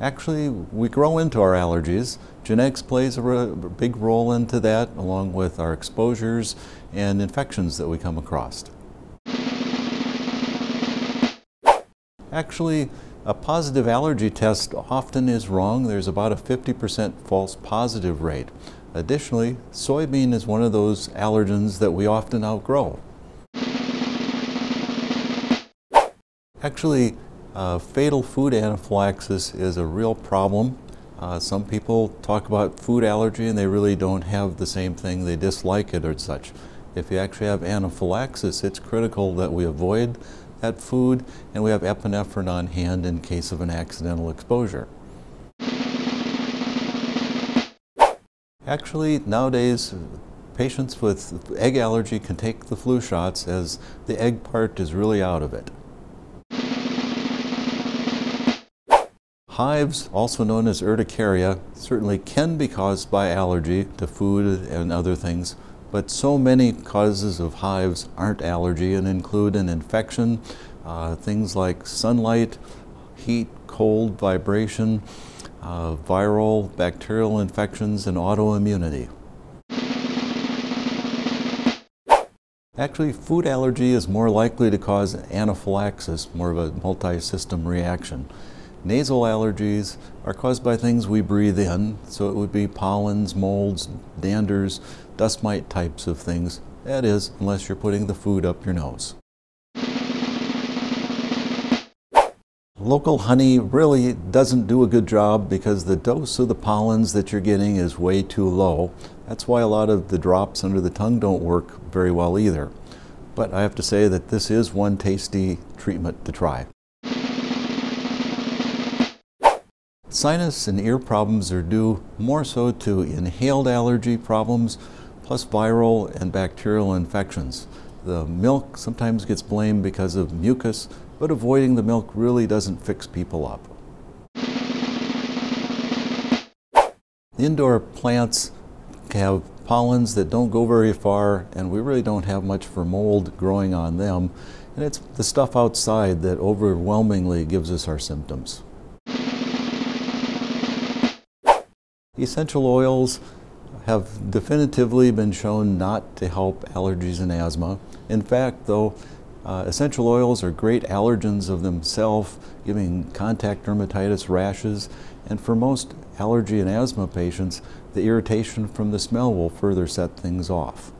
Actually, we grow into our allergies. Genetics plays a big role into that, along with our exposures and infections that we come across. Actually, a positive allergy test often is wrong. There's about a 50% false positive rate. Additionally, soybean is one of those allergens that we often outgrow. Actually, uh, fatal food anaphylaxis is a real problem. Uh, some people talk about food allergy and they really don't have the same thing, they dislike it or such. If you actually have anaphylaxis, it's critical that we avoid that food and we have epinephrine on hand in case of an accidental exposure. Actually, nowadays, patients with egg allergy can take the flu shots as the egg part is really out of it. Hives, also known as urticaria, certainly can be caused by allergy to food and other things, but so many causes of hives aren't allergy and include an infection, uh, things like sunlight, heat, cold, vibration, uh, viral, bacterial infections, and autoimmunity. Actually, food allergy is more likely to cause anaphylaxis, more of a multi-system reaction. Nasal allergies are caused by things we breathe in, so it would be pollens, molds, danders, dust mite types of things. That is, unless you're putting the food up your nose. Local honey really doesn't do a good job because the dose of the pollens that you're getting is way too low. That's why a lot of the drops under the tongue don't work very well either. But I have to say that this is one tasty treatment to try. Sinus and ear problems are due more so to inhaled allergy problems plus viral and bacterial infections. The milk sometimes gets blamed because of mucus, but avoiding the milk really doesn't fix people up. Indoor plants have pollens that don't go very far, and we really don't have much for mold growing on them. And it's the stuff outside that overwhelmingly gives us our symptoms. Essential oils have definitively been shown not to help allergies and asthma. In fact, though, uh, essential oils are great allergens of themselves, giving contact dermatitis rashes, and for most allergy and asthma patients, the irritation from the smell will further set things off.